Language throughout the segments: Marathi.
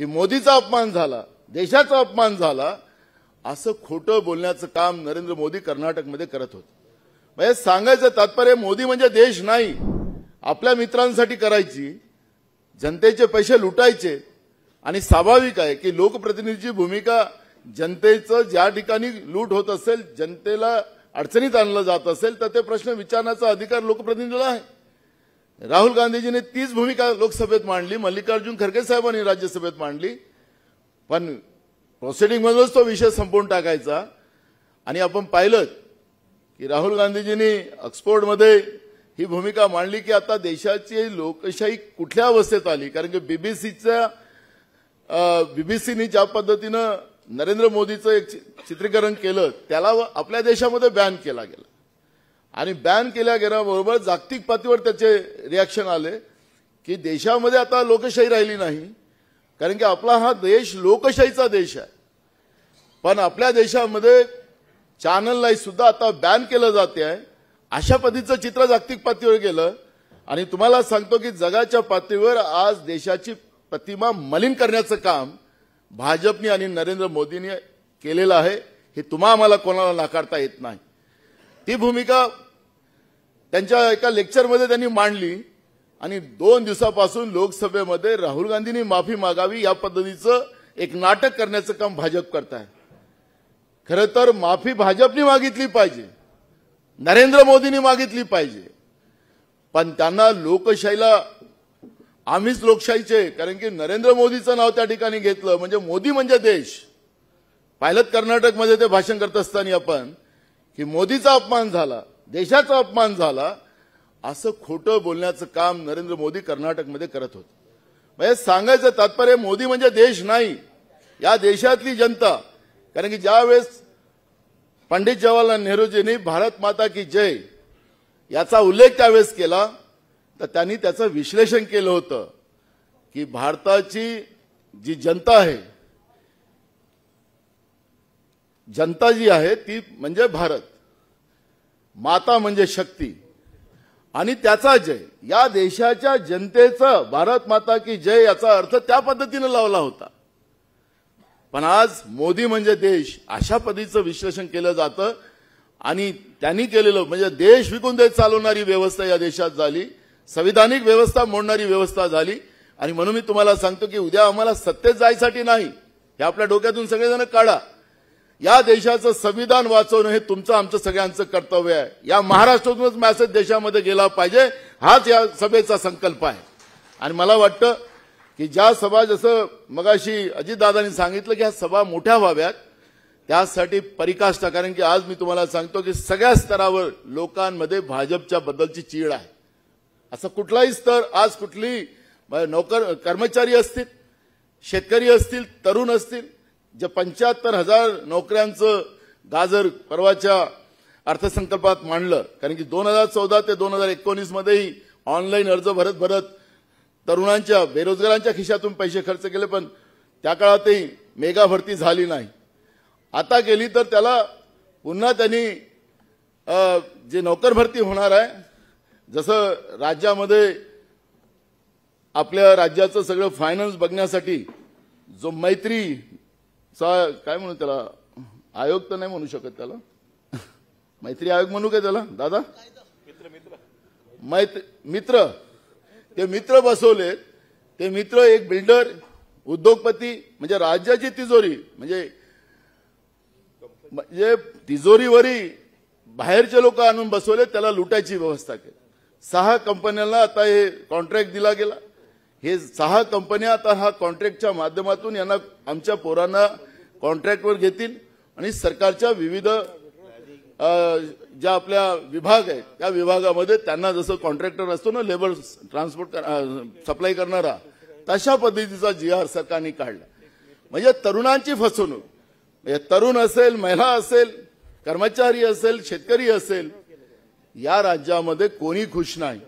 की मोदीचा अपमान झाला देशाचा अपमान झाला असं खोटं बोलण्याचं काम नरेंद्र मोदी कर्नाटकमध्ये करत होते. म्हणजे सांगायचं तात्पर्य मोदी म्हणजे देश नाही. आपल्या मित्रांसाठी करायची जनतेचे पैसे लुटायचे आणि स्वाभाविक आहे की लोकप्रतिनिधीची भूमिका जनतेचं ज्या ठिकाणी लूट होत असेल जनतेला अडचणीत आणलं जात असेल तर ते प्रश्न विचारण्याचा अधिकार लोकप्रतिनिधीला आहे. राहुल गांधीजींनी तीच भूमिका लोकसभेत मांडली मल्लिकार्जुन खरगे साहेबांनी राज्यसभेत मांडली. पण प्रोसिडिंगमधूनच तो विषय संपवून टाकायचा. आणि आपण पाहिलं की राहुल गांधीजींनी ऑक्सफोर्डमध्ये ही भूमिका मांडली की आता देशाची लोकशाही कुठल्या अवस्थेत आली? कारण की बीबीसीच्या बीबीसीनी ज्या पद्धतीनं नरेंद्र मोदीचं एक चि- चित्रीकरण केलं त्याला व- आपल्या देशामध्ये बॅन केला गेला. आणि बॅन केल्या गेल्याबरोबर जागतिक पातळीवर त्याचे रिॲक्शन आले की देशामध्ये आता लोकशाही राहिली नाही. कारण की आपला हा देश लोकशाहीचा देश आहे. पण आपल्या देशामध्ये चॅनल सुद्धा आता बॅन केलं जाते आहे. अशा पद्धतीचं चित्र जागतिक पातळीवर गेलं. आणि तुम्हाला सांगतो की जगाच्या पातळीवर आज देशाची प्रतिमा मलिन करण्याचं काम भाजपने आणि नरेंद्र मोदींनी केलेलं आहे. हे तुम्हा आम्हाला कोणाला नाकारता येत नाही. ती भूमिका त्यांच्या एका लेक्चरमध्ये त्यांनी मांडली आणि दोन दिवसापासून लोकसभेमध्ये राहुल गांधींनी माफी मागावी या पद्धतीचं एक नाटक करण्याचं काम भाजप करत आहे खरं तर माफी भाजपने मागितली पाहिजे. नरेंद्र मोदींनी मागितली पाहिजे. पण त्यांना लोकशाहीला आम्हीच लोकशाहीचे कारण की नरेंद्र मोदीचं नाव त्या ठिकाणी घेतलं म्हणजे मोदी म्हणजे देश. पाहिलं कर्नाटकमध्ये ते भाषण करत असताना आपण की मोदीचा अपमान झाला. देशाचा अपमान झाला असं खोटं बोलण्याचं काम नरेंद्र मोदी कर्नाटकमध्ये करत होते. म्हणजे सांगायचं तात्पर्य मोदी म्हणजे देश नाही या देशातली जनता. कारण की ज्यावेळेस पंडित जवाहरलाल नेहरूजींनी भारत माता की जय याचा उल्लेख त्यावेळेस केला तर त्यांनी त्याचं विश्लेषण केलं होतं की भारताची जी जनता आहे जनता जी आहे ती म्हणजे भारत. माता म्हणजे शक्ती. आणि त्याचा जय या देशाच्या जनतेचं भारत माता की जय याचा अर्थ त्या पद्धतीनं लावला होता. पण आज मोदी म्हणजे देश अशा पद्धतीचं विश्लेषण केलं जातं. आणि त्यांनी केलेलं म्हणजे देश विकून देत चालवणारी व्यवस्था या देशात झाली. संविधानिक व्यवस्था मोडणारी व्यवस्था झाली. आणि म्हणून मी तुम्हाला सांगतो की उद्या आम्हाला सत्तेत जायसाठी नाही. हे आपल्या डोक्यातून सगळेजण काढा. या देशाचं संविधान वाचवणं हे तुमचं आमचं सगळ्यांचं कर्तव्य आहे. या महाराष्ट्रातूनच मॅसेज देशामध्ये गेला पाहिजे हाच या सभेचा संकल्प आहे. आणि मला वाटतं की ज्या सभा जसं मगाशी अजितदादांनी सांगितलं की ह्या सभा मोठ्या व्हाव्यात त्यासाठी परिकाष्ठा कारण की आज मी तुम्हाला सांगतो की सगळ्या स्तरावर लोकांमध्ये भाजपच्या बद्दलची चीड आहे. असं कुठलाही स्तर आज कुठली नोकर कर्मचारी असतील शेतकरी असतील तरुण असतील जे पंच्याहत्तर हजार नोकऱ्यांचं गाजर परवाच्या अर्थसंकल्पात मांडलं. कारण की दोन हजार चौदा ते दोन हजार एकोणीसमध्येही ऑनलाईन अर्ज भरत भरत तरुणांच्या बेरोजगारांच्या खिशातून पैसे खर्च केले पण त्या काळातही मेगा भरती झाली नाही. आता गेली तर त्याला पुन्हा त्यांनी जे नोकर भरती होणार आहे जसं राज्यामध्ये आपल्या राज्याचं सगळं फायनान्स बघण्यासाठी जो मैत्री मैत्रीचा काय म्हणू त्याला? आयोग तर नाही म्हणू शकत त्याला. मैत्री आयोग म्हणू काय त्याला? दादा? मित्र मित्र. मैत्र मित्र ते मित्र बसवले. ते मित्र एक बिल्डर उद्योगपती म्हणजे राज्याची तिजोरी म्हणजे म्हणजे तिजोरीवरी बाहेरचे लोक आणून बसवले त्याला लुटायची व्यवस्था केली. सहा कंपन्यांना आता हे कॉन्ट्रॅक्ट दिला गेला. हे सहा कंपन्या आता हा कॉन्ट्रॅक्टच्या माध्यमातून यांना आमच्या पोरांना कॉन्ट्रॅक्टवर घेतील आणि सरकारच्या विविध ज्या आपल्या विभाग आहेत त्या विभागामध्ये त्यांना जसं कॉन्ट्रॅक्टर असतो ना लेबर ट्रान्सपोर्ट सप्लाय करणारा तशा पद्धतीचा जी आर सरकारने काढला. म्हणजे तरुणांची फसवणूक. म्हणजे तरुण असेल महिला असेल कर्मचारी असेल शेतकरी असेल या राज्यामध्ये कोणी खुश नाही.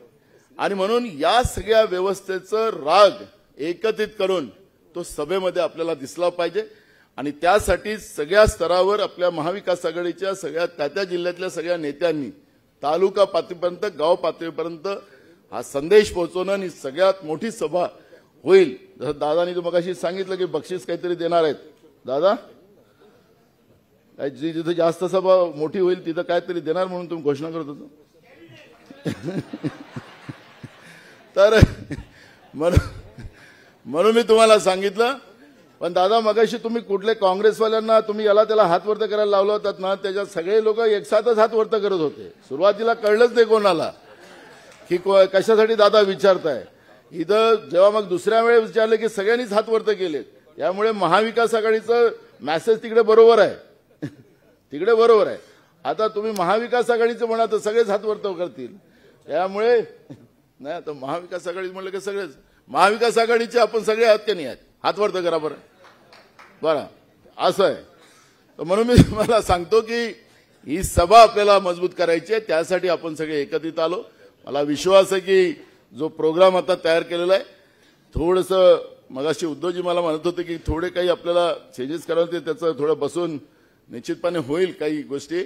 आणि म्हणून या सगळ्या व्यवस्थेचं राग एकत्रित करून तो सभेमध्ये आपल्याला दिसला पाहिजे. आणि त्यासाठी सगळ्या स्तरावर आपल्या महाविकास आघाडीच्या सगळ्या त्या त्या जिल्ह्यातल्या सगळ्या नेत्यांनी तालुका पातळीपर्यंत गाव पातळीपर्यंत हा संदेश पोहोचवणं आणि सगळ्यात मोठी सभा होईल. जसं दादानी तू सांगितलं की बक्षीस काहीतरी देणार आहेत. दादा? काय जी जिथं जास्त सभा मोठी होईल तिथं काहीतरी देणार म्हणून तुम्ही घोषणा करत होतो. तर म्हणून म्हणून मी तुम्हाला सांगितलं पण दादा मगाशी तुम्ही कुठले काँग्रेसवाल्यांना तुम्ही याला त्याला हातवर्त करायला लावलं होतात ना त्याच्यात सगळे लोक एकसाथच हात वर्त करत होते. सुरुवातीला कळलंच नाही कोणाला की को- कशासाठी दादा विचारताय. इथं जेव्हा मग दुसऱ्या वेळेस विचारलं की सगळ्यांनीच हात केलेत केले त्यामुळे महाविकास आघाडीचं मॅसेज तिकडे बरोबर आहे. तिकडे बरोबर आहे. आता तुम्ही महाविकास आघाडीचं म्हणा तर सगळेच हात करतील. त्यामुळे नाही आता महाविकास आघाडी म्हणलं की सगळेच. महाविकास आघाडीचे आपण सगळे आहात का नाही आहेत. हात वरत करा बरं. बरं. असं आहे. तर म्हणून मी तुम्हाला सांगतो की ही सभा आपल्याला मजबूत करायची आहे. त्यासाठी आपण सगळे एकत्रित आलो. मला विश्वास आहे की जो प्रोग्राम आता तयार केलेला आहे थोडंसं मगाशी उद्धवजी मला म्हणत होते की थोडे काही आपल्याला चेंजेस करावे ते त्याचं थोडं बसून निश्चितपणे होईल काही गोष्टी.